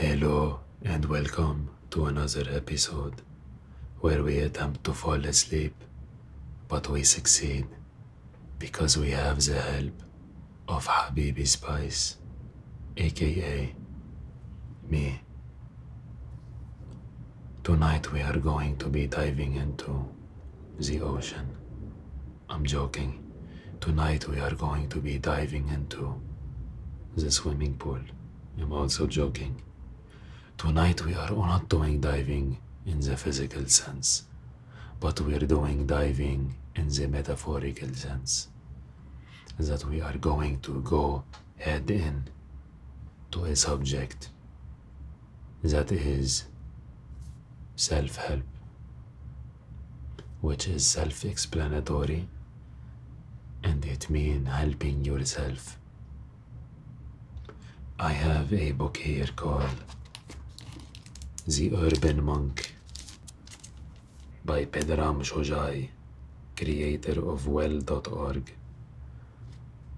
Hello and welcome to another episode where we attempt to fall asleep, but we succeed because we have the help of Habibi Spice, aka me. Tonight we are going to be diving into the ocean. I'm joking. Tonight we are going to be diving into the swimming pool. I'm also joking. Tonight we are not doing diving in the physical sense, but we're doing diving in the metaphorical sense. That we are going to go head in to a subject that is self help, which is self explanatory and it means helping yourself. I have a book here called The Urban Monk by Pedram Shojai, creator of well.org.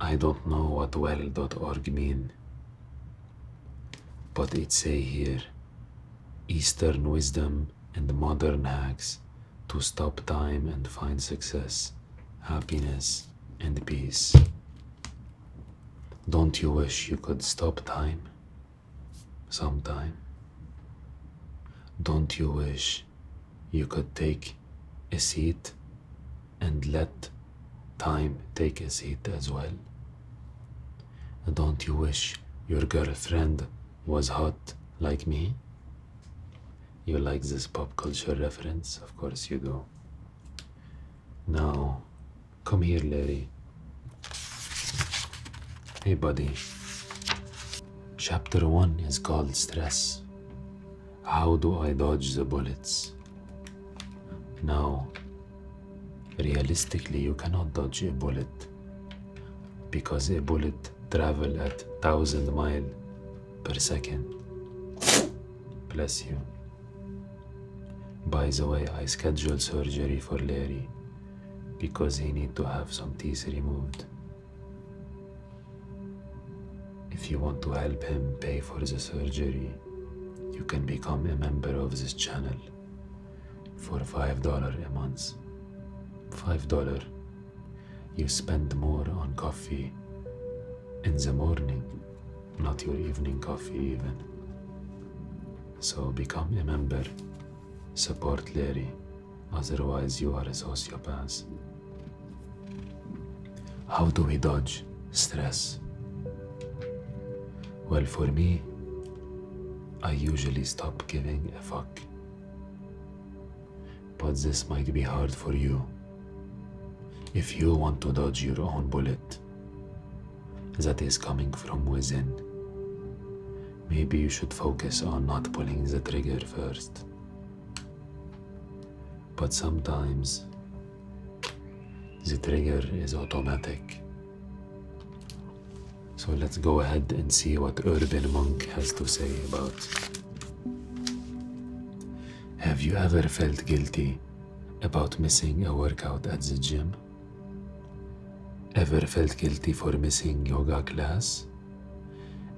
I don't know what well.org mean, but it say here Eastern wisdom and modern hacks to stop time and find success, happiness, and peace. Don't you wish you could stop time? Sometime. Don't you wish you could take a seat and let time take a seat as well? Don't you wish your girlfriend was hot like me? You like this pop culture reference? Of course you do. Now, come here, Larry. Hey, buddy. Chapter 1 is called Stress. How do I dodge the bullets? Now, realistically, you cannot dodge a bullet because a bullet travels at 1000 mile per second. Bless you. By the way, I scheduled surgery for Larry because he need to have some teeth removed. If you want to help him pay for the surgery, you can become a member of this channel for $5 a month. $5. You spend more on coffee in the morning, not your evening coffee even. So become a member, support Larry, otherwise you are a sociopath. How do we dodge stress? Well, for me, I usually stop giving a fuck. But this might be hard for you. If you want to dodge your own bullet that is coming from within, maybe you should focus on not pulling the trigger first. But sometimes the trigger is automatic. So let's go ahead and see what Urban Monk has to say about. Have you ever felt guilty about missing a workout at the gym? Ever felt guilty for missing yoga class?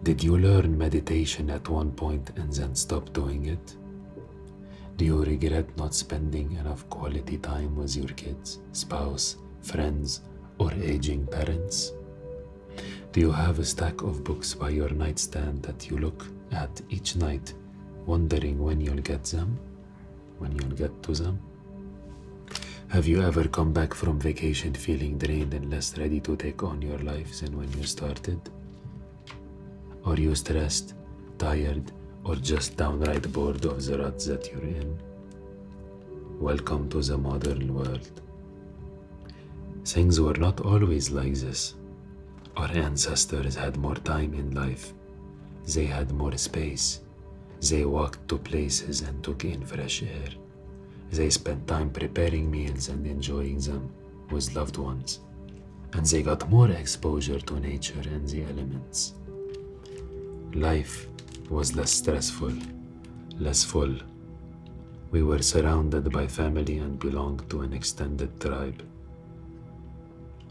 Did you learn meditation at one point and then stop doing it? Do you regret not spending enough quality time with your kids, spouse, friends, or aging parents? Do you have a stack of books by your nightstand that you look at each night, wondering when you'll get them? When you'll get to them? Have you ever come back from vacation feeling drained and less ready to take on your life than when you started? Are you stressed, tired, or just downright bored of the rut that you're in? Welcome to the modern world. Things were not always like this. Our ancestors had more time in life. They had more space. They walked to places and took in fresh air. They spent time preparing meals and enjoying them with loved ones. And they got more exposure to nature and the elements. Life was less stressful, less full. We were surrounded by family and belonged to an extended tribe.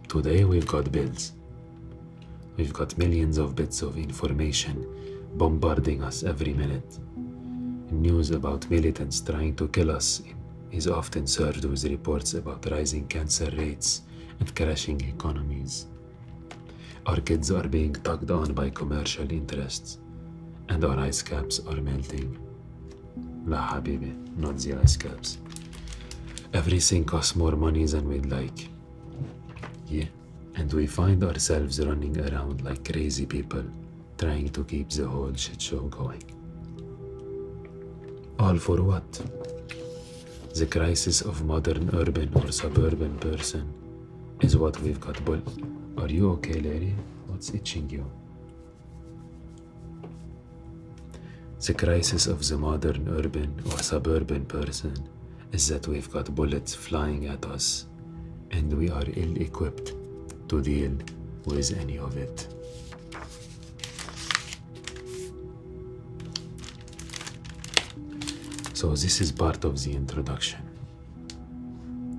Today we've got bills. We've got millions of bits of information bombarding us every minute. News about militants trying to kill us is often served with reports about rising cancer rates and crashing economies. Our kids are being tugged on by commercial interests, and our ice caps are melting. La habibi, not the ice caps. Everything costs more money than we'd like. Yeah, and we find ourselves running around like crazy people, trying to keep the whole shit show going. All for what? The crisis of modern urban or suburban person is what we've got bull. Are you okay, lady? What's itching you? The crisis of the modern urban or suburban person is that we've got bullets flying at us and we are ill equipped to deal with any of it. So, this is part of the introduction.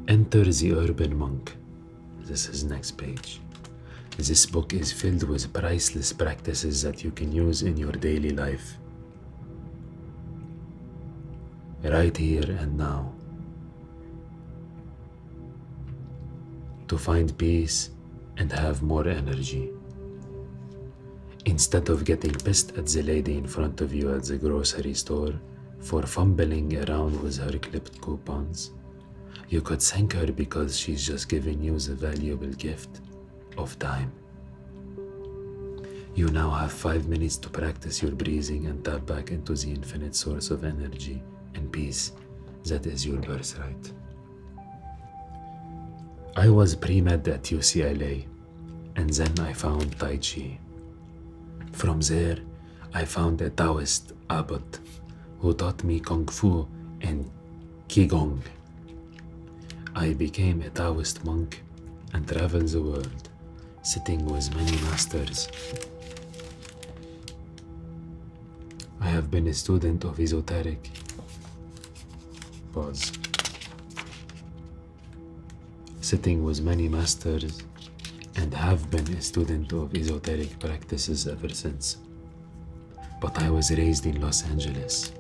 Enter the urban monk. This is next page. This book is filled with priceless practices that you can use in your daily life. Right here and now. To find peace and have more energy. Instead of getting pissed at the lady in front of you at the grocery store for fumbling around with her clipped coupons, you could thank her because she's just giving you the valuable gift of time. You now have five minutes to practice your breathing and tap back into the infinite source of energy and peace that is your birthright. I was pre med at UCLA, and then I found Tai Chi. From there, I found a Taoist abbot who taught me Kung Fu and Qigong. I became a Taoist monk and traveled the world, sitting with many masters. I have been a student of esoteric. Pause. Sitting with many masters and have been a student of esoteric practices ever since. But I was raised in Los Angeles.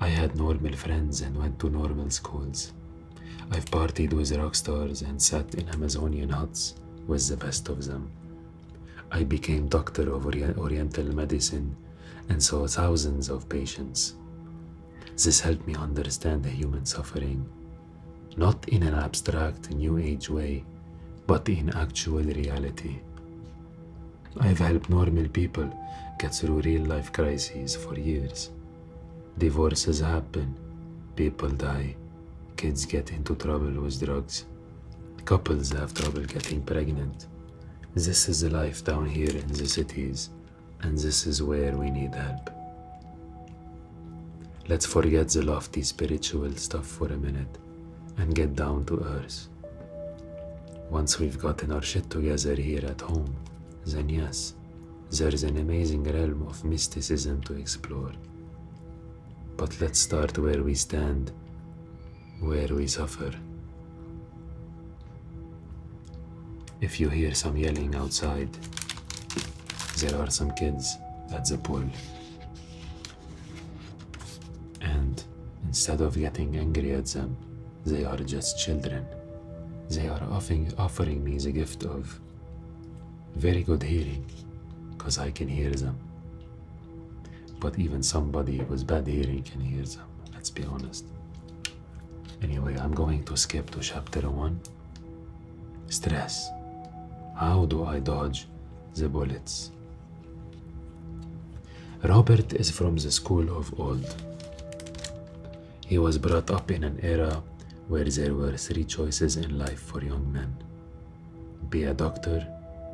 I had normal friends and went to normal schools. I've partied with rock stars and sat in Amazonian huts with the best of them. I became doctor of Ori- Oriental medicine and saw thousands of patients. This helped me understand the human suffering, not in an abstract New Age way, but in actual reality. I've helped normal people get through real life crises for years. Divorces happen, people die, kids get into trouble with drugs, couples have trouble getting pregnant. This is the life down here in the cities, and this is where we need help. Let's forget the lofty spiritual stuff for a minute and get down to earth. Once we've gotten our shit together here at home, then yes, there's an amazing realm of mysticism to explore. But let's start where we stand, where we suffer. If you hear some yelling outside, there are some kids at the pool. And instead of getting angry at them, they are just children. They are offering, offering me the gift of very good hearing, because I can hear them. But even somebody with bad hearing can hear them, let's be honest. Anyway, I'm going to skip to chapter 1 Stress. How do I dodge the bullets? Robert is from the school of old. He was brought up in an era where there were three choices in life for young men be a doctor,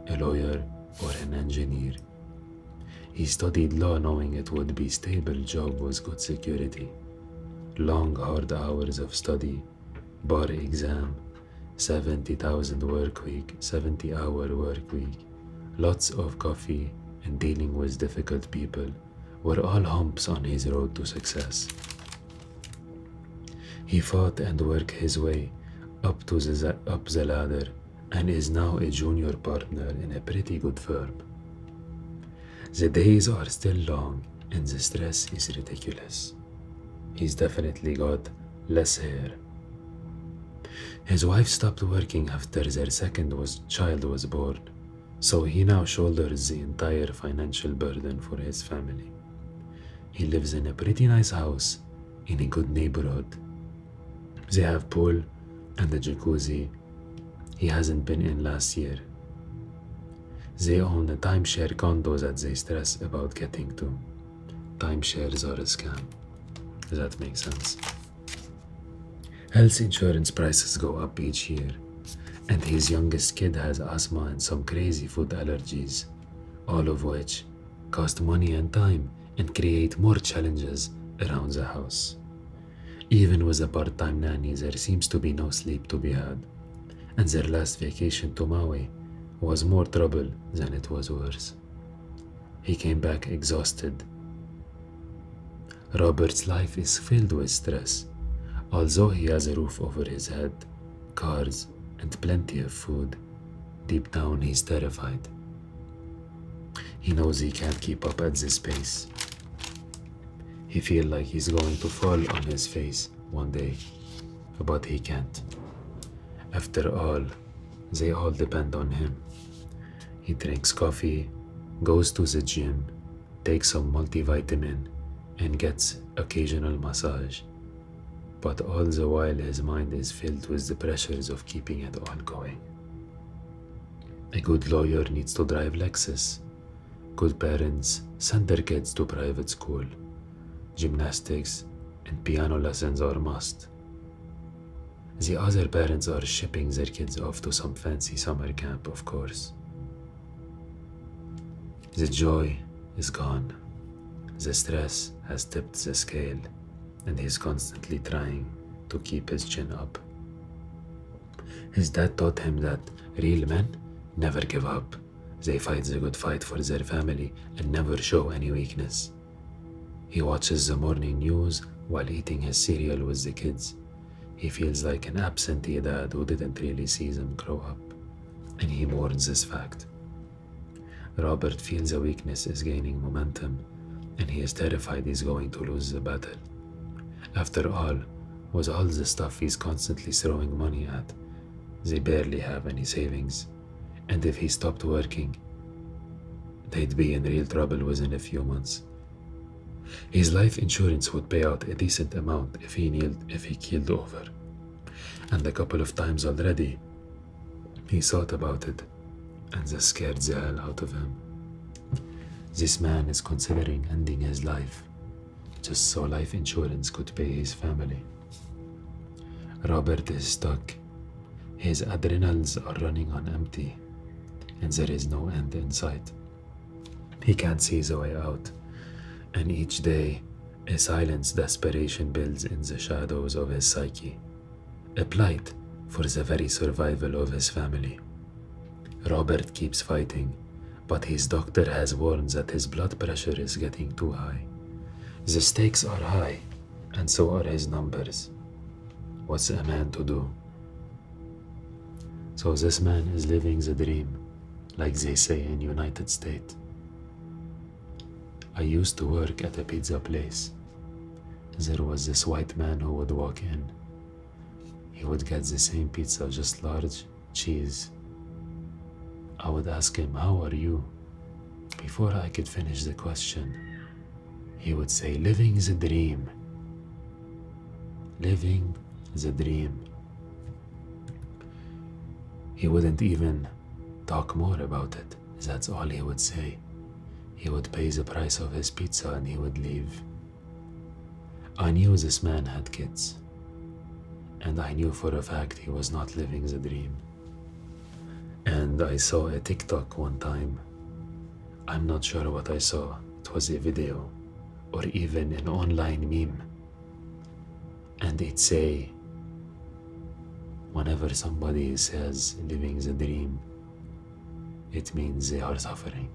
a lawyer, or an engineer. He studied law knowing it would be stable job with good security. Long hard hours of study, bar exam, 70,000 work week, 70 hour work week, lots of coffee and dealing with difficult people were all humps on his road to success. He fought and worked his way up to the up the ladder and is now a junior partner in a pretty good firm. The days are still long and the stress is ridiculous. He's definitely got less hair. His wife stopped working after their second was, child was born, so he now shoulders the entire financial burden for his family. He lives in a pretty nice house in a good neighborhood. They have pool and a jacuzzi he hasn't been in last year. They own a timeshare condo that they stress about getting to. Timeshares are a scam. Does that make sense? Health insurance prices go up each year, and his youngest kid has asthma and some crazy food allergies, all of which cost money and time and create more challenges around the house. Even with a part time nanny, there seems to be no sleep to be had, and their last vacation to Maui was more trouble than it was worse. He came back exhausted. Robert's life is filled with stress Although he has a roof over his head, cars, and plenty of food, deep down he's terrified. He knows he can't keep up at this pace. He feels like he's going to fall on his face one day, but he can't. After all, they all depend on him. He drinks coffee, goes to the gym, takes some multivitamin, and gets occasional massage but all the while his mind is filled with the pressures of keeping it all going. A good lawyer needs to drive Lexus. Good parents send their kids to private school. Gymnastics and piano lessons are must. The other parents are shipping their kids off to some fancy summer camp, of course. The joy is gone. The stress has tipped the scale and he's constantly trying to keep his chin up. His dad taught him that real men never give up. They fight the good fight for their family and never show any weakness. He watches the morning news while eating his cereal with the kids. He feels like an absentee dad who didn't really see them grow up, and he mourns this fact. Robert feels a weakness is gaining momentum, and he is terrified he's going to lose the battle. After all, with all the stuff he's constantly throwing money at, they barely have any savings. And if he stopped working, they'd be in real trouble within a few months. His life insurance would pay out a decent amount if he kneeled, if he keeled over. And a couple of times already, he thought about it, and that scared the hell out of him. This man is considering ending his life just so life insurance could pay his family. Robert is stuck. His adrenals are running on empty, and there is no end in sight. He can't see the way out, and each day a silent desperation builds in the shadows of his psyche, a plight for the very survival of his family. Robert keeps fighting, but his doctor has warned that his blood pressure is getting too high. The stakes are high, and so are his numbers. What's a man to do? So this man is living the dream, like they say in the United States. I used to work at a pizza place. There was this white man who would walk in. He would get the same pizza, just large cheese. I would ask him, How are you? Before I could finish the question, he would say, Living the dream. Living the dream. He wouldn't even talk more about it. That's all he would say. He would pay the price of his pizza and he would leave. I knew this man had kids, and I knew for a fact he was not living the dream. And I saw a TikTok one time. I'm not sure what I saw, it was a video or even an online meme. And it say, whenever somebody says living the dream, it means they are suffering.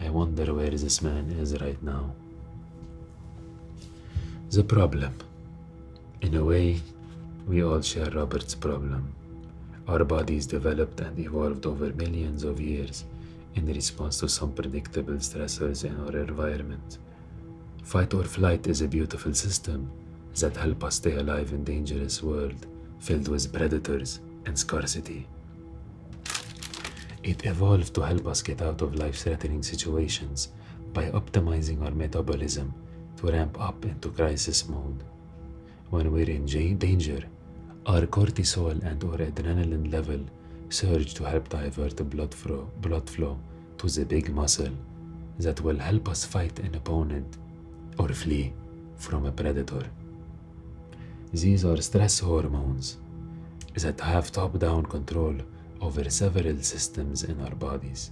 I wonder where this man is right now. The problem. In a way, we all share Robert's problem. Our bodies developed and evolved over millions of years in response to some predictable stressors in our environment. Fight or flight is a beautiful system that helps us stay alive in dangerous world filled with predators and scarcity. It evolved to help us get out of life-threatening situations by optimizing our metabolism to ramp up into crisis mode. When we're in danger, our cortisol and or adrenaline level surge to help divert the blood flow, blood flow to the big muscle that will help us fight an opponent or flee from a predator. These are stress hormones that have top down control over several systems in our bodies,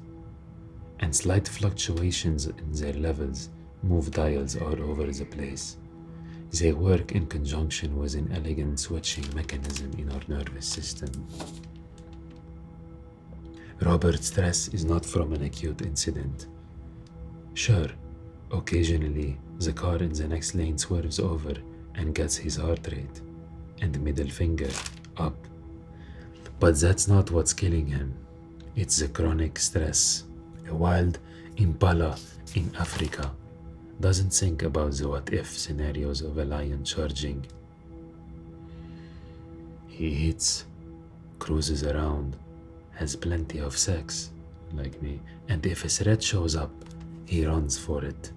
and slight fluctuations in their levels move dials all over the place. They work in conjunction with an elegant switching mechanism in our nervous system. Robert's stress is not from an acute incident. Sure, occasionally the car in the next lane swerves over and gets his heart rate and middle finger up. But that's not what's killing him. It's the chronic stress. A wild impala in Africa doesn't think about the what if scenarios of a lion charging. He eats, cruises around, has plenty of sex, like me, and if a threat shows up, he runs for it.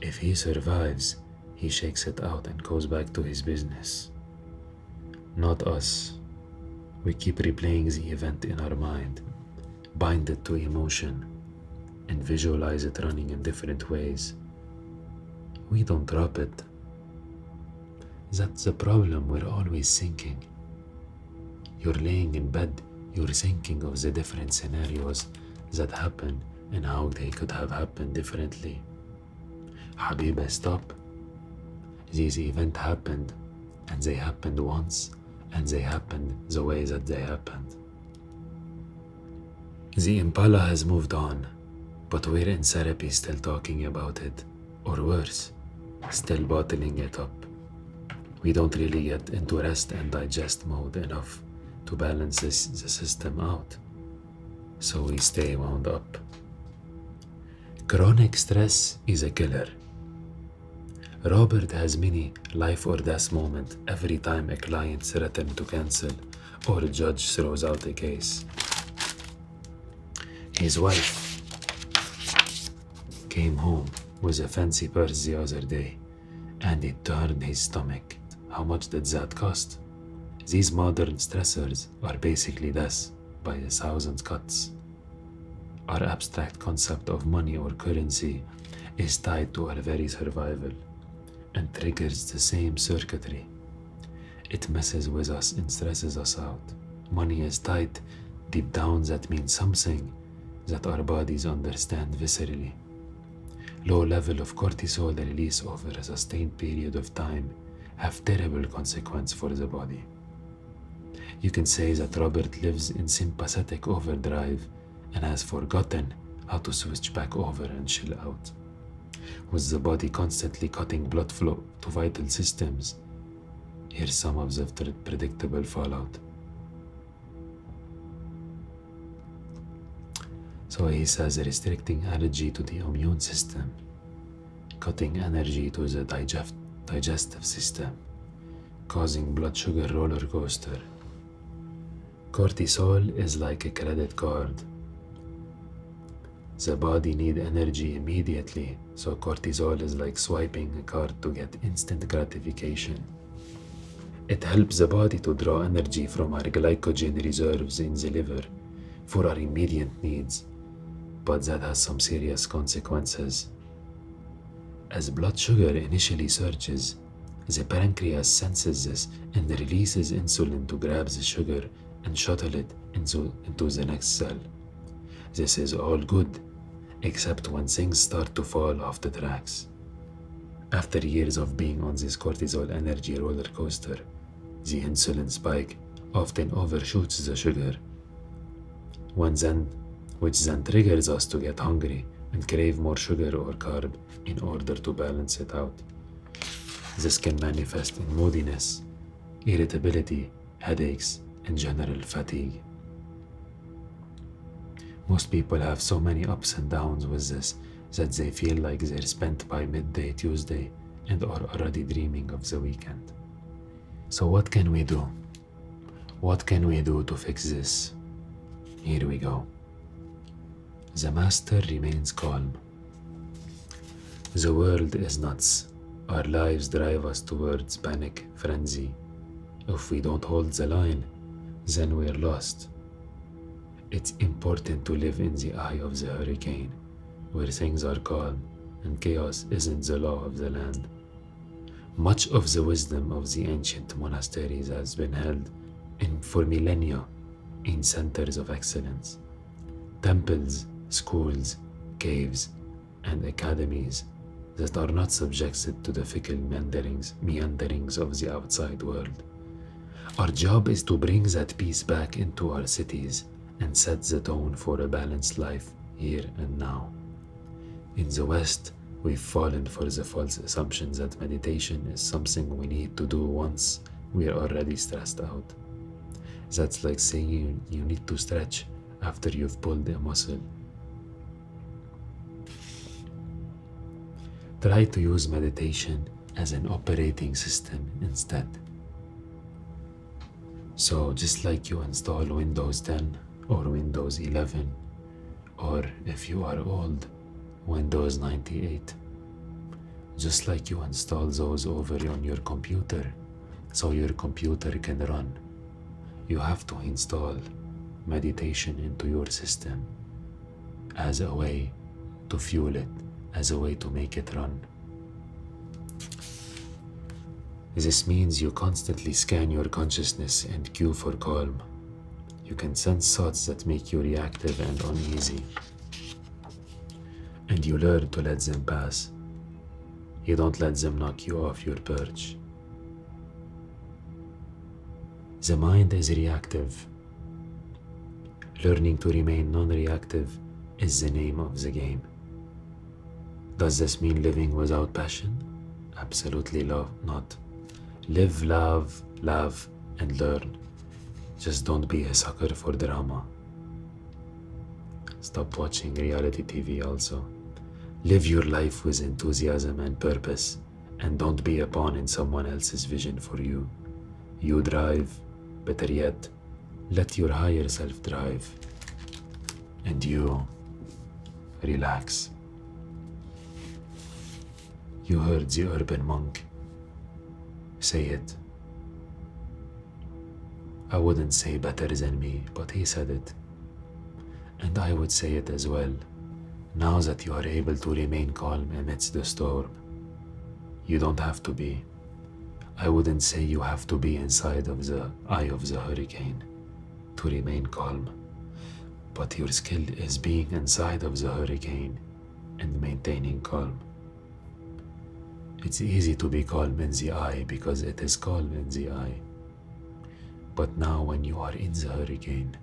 If he survives, he shakes it out and goes back to his business. Not us. We keep replaying the event in our mind, bind it to emotion, and visualize it running in different ways. We don't drop it. That's the problem, we're always thinking. You're laying in bed, you're thinking of the different scenarios that happen and how they could have happened differently. Habiba, stop. These events happened, and they happened once, and they happened the way that they happened. The Impala has moved on, but we're in therapy still talking about it, or worse, still bottling it up. We don't really get into rest and digest mode enough to balance this, the system out, so we stay wound up. Chronic stress is a killer. Robert has many life or death moments every time a client threatens to cancel or a judge throws out a case. His wife came home with a fancy purse the other day and it turned his stomach. How much did that cost? These modern stressors are basically death by a thousand cuts. Our abstract concept of money or currency is tied to our very survival and triggers the same circuitry. It messes with us and stresses us out. Money is tight, deep down, that means something that our bodies understand viscerally. Low level of cortisol release over a sustained period of time have terrible consequence for the body. You can say that Robert lives in sympathetic overdrive and has forgotten how to switch back over and chill out with the body constantly cutting blood flow to vital systems. Here's some of the predictable fallout. So he says restricting energy to the immune system, cutting energy to the digest digestive system, causing blood sugar roller coaster. Cortisol is like a credit card the body need energy immediately, so cortisol is like swiping a card to get instant gratification. It helps the body to draw energy from our glycogen reserves in the liver for our immediate needs, but that has some serious consequences. As blood sugar initially surges, the pancreas senses this and releases insulin to grab the sugar and shuttle it into, into the next cell. This is all good except when things start to fall off the tracks. After years of being on this cortisol energy roller coaster, the insulin spike often overshoots the sugar, when then, which then triggers us to get hungry and crave more sugar or carb in order to balance it out. This can manifest in moodiness, irritability, headaches, and general fatigue. Most people have so many ups and downs with this that they feel like they're spent by midday Tuesday and are already dreaming of the weekend. So, what can we do? What can we do to fix this? Here we go. The master remains calm. The world is nuts. Our lives drive us towards panic, frenzy. If we don't hold the line, then we're lost. It's important to live in the eye of the hurricane, where things are calm and chaos isn't the law of the land. Much of the wisdom of the ancient monasteries has been held in for millennia in centers of excellence. Temples, schools, caves, and academies that are not subjected to the fickle meanderings, meanderings of the outside world. Our job is to bring that peace back into our cities and set the tone for a balanced life here and now. In the West, we've fallen for the false assumption that meditation is something we need to do once we are already stressed out. That's like saying you, you need to stretch after you've pulled a muscle. Try to use meditation as an operating system instead. So, just like you install Windows 10 or Windows 11, or if you are old, Windows 98, just like you install those over on your computer so your computer can run, you have to install meditation into your system as a way to fuel it, as a way to make it run. This means you constantly scan your consciousness and cue for calm. You can sense thoughts that make you reactive and uneasy. And you learn to let them pass. You don't let them knock you off your perch. The mind is reactive. Learning to remain non reactive is the name of the game. Does this mean living without passion? Absolutely not. Live, love, love, and learn. Just don't be a sucker for drama. Stop watching reality TV also. Live your life with enthusiasm and purpose, and don't be a pawn in someone else's vision for you. You drive, better yet, let your higher self drive. And you relax. You heard the urban monk say it. I wouldn't say better than me, but he said it. And I would say it as well. Now that you are able to remain calm amidst the storm, you don't have to be. I wouldn't say you have to be inside of the eye of the hurricane to remain calm. But your skill is being inside of the hurricane and maintaining calm. It's easy to be calm in the eye because it is calm in the eye. But now, when you are in the hurricane,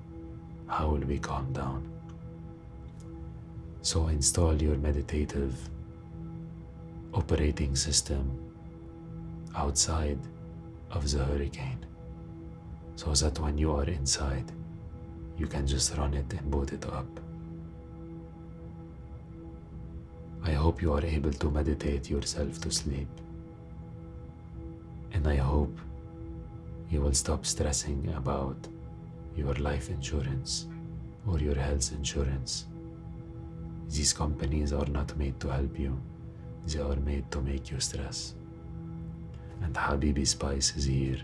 how will we calm down? So, install your meditative operating system outside of the hurricane so that when you are inside, you can just run it and boot it up. I hope you are able to meditate yourself to sleep. And I hope you will stop stressing about your life insurance or your health insurance. These companies are not made to help you, they are made to make you stress. And Habibi Spice is here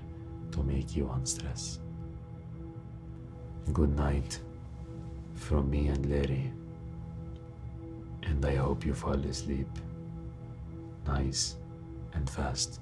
to make you unstress. Good night from me and Larry and I hope you fall asleep nice and fast.